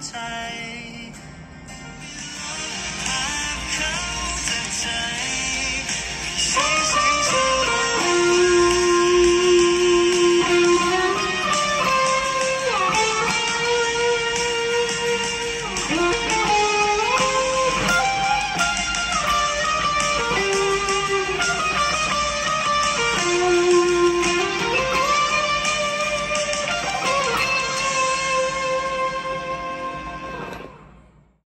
time.